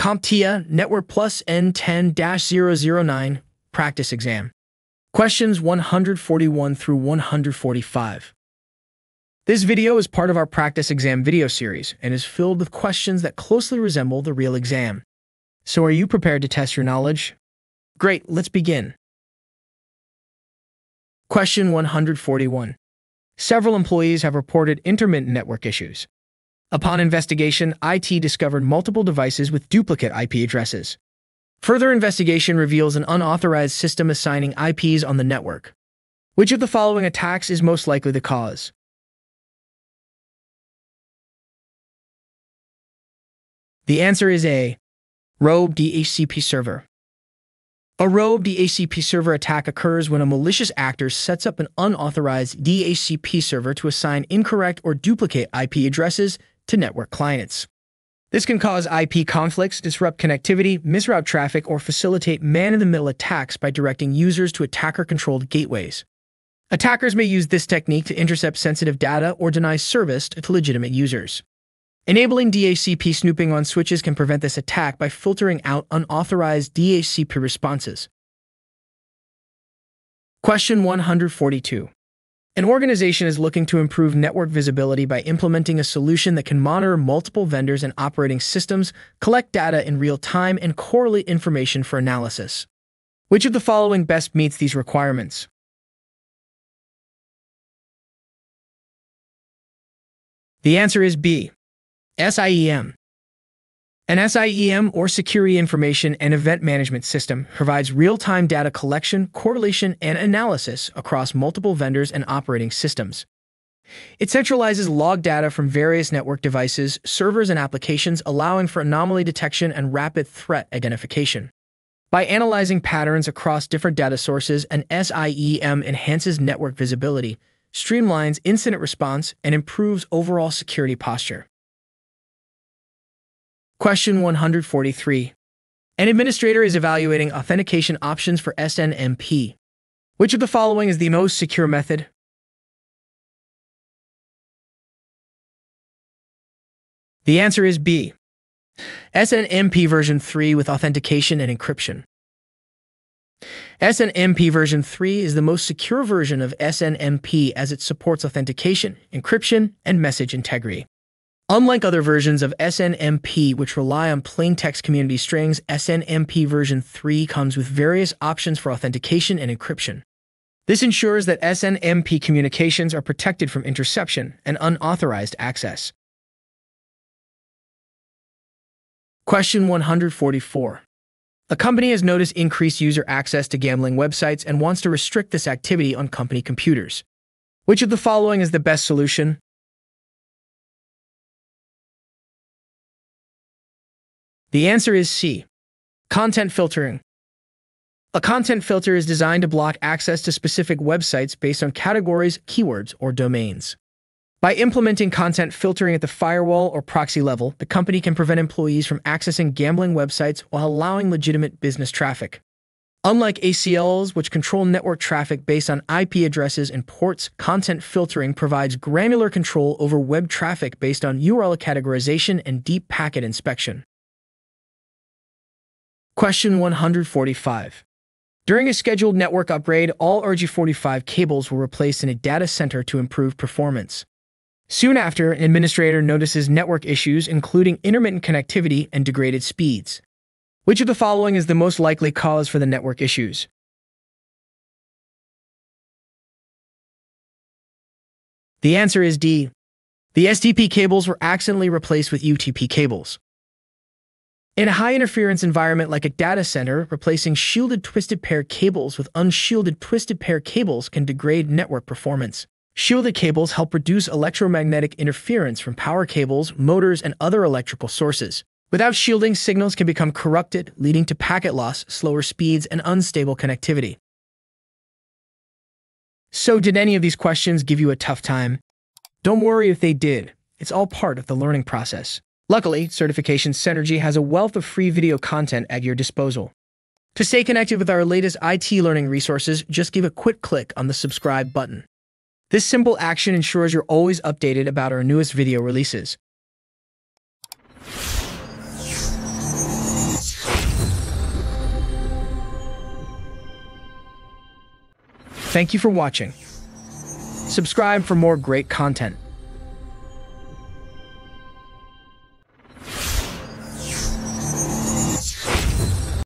CompTIA Network Plus N10-009 Practice Exam. Questions 141 through 145. This video is part of our practice exam video series and is filled with questions that closely resemble the real exam. So are you prepared to test your knowledge? Great, let's begin. Question 141. Several employees have reported intermittent network issues. Upon investigation, IT discovered multiple devices with duplicate IP addresses. Further investigation reveals an unauthorized system assigning IPs on the network. Which of the following attacks is most likely the cause? The answer is A. Rogue DHCP server. A rogue DHCP server attack occurs when a malicious actor sets up an unauthorized DHCP server to assign incorrect or duplicate IP addresses to network clients. This can cause IP conflicts, disrupt connectivity, misroute traffic, or facilitate man-in-the-middle attacks by directing users to attacker-controlled gateways. Attackers may use this technique to intercept sensitive data or deny service to legitimate users. Enabling DHCP snooping on switches can prevent this attack by filtering out unauthorized DHCP responses. Question 142. An organization is looking to improve network visibility by implementing a solution that can monitor multiple vendors and operating systems, collect data in real time, and correlate information for analysis. Which of the following best meets these requirements? The answer is B. SIEM. An SIEM, or Security Information and Event Management System, provides real-time data collection, correlation, and analysis across multiple vendors and operating systems. It centralizes log data from various network devices, servers, and applications, allowing for anomaly detection and rapid threat identification. By analyzing patterns across different data sources, an SIEM enhances network visibility, streamlines incident response, and improves overall security posture. Question 143. An administrator is evaluating authentication options for SNMP. Which of the following is the most secure method? The answer is B. SNMP version 3 with authentication and encryption. SNMP version 3 is the most secure version of SNMP as it supports authentication, encryption, and message integrity. Unlike other versions of SNMP, which rely on plain text community strings, SNMP version 3 comes with various options for authentication and encryption. This ensures that SNMP communications are protected from interception and unauthorized access. Question 144. A company has noticed increased user access to gambling websites and wants to restrict this activity on company computers. Which of the following is the best solution? The answer is C. Content filtering. A content filter is designed to block access to specific websites based on categories, keywords, or domains. By implementing content filtering at the firewall or proxy level, the company can prevent employees from accessing gambling websites while allowing legitimate business traffic. Unlike ACLs, which control network traffic based on IP addresses and ports, content filtering provides granular control over web traffic based on URL categorization and deep packet inspection. Question 145. During a scheduled network upgrade, all RJ45 cables were replaced in a data center to improve performance. Soon after, an administrator notices network issues, including intermittent connectivity and degraded speeds. Which of the following is the most likely cause for the network issues? The answer is D. The STP cables were accidentally replaced with UTP cables. In a high interference environment like a data center, replacing shielded twisted pair cables with unshielded twisted pair cables can degrade network performance. Shielded cables help reduce electromagnetic interference from power cables, motors, and other electrical sources. Without shielding, signals can become corrupted, leading to packet loss, slower speeds, and unstable connectivity. So, did any of these questions give you a tough time? Don't worry if they did. It's all part of the learning process. Luckily, Certification Cynergy has a wealth of free video content at your disposal. To stay connected with our latest IT learning resources, just give a quick click on the subscribe button. This simple action ensures you're always updated about our newest video releases. Thank you for watching. Subscribe for more great content.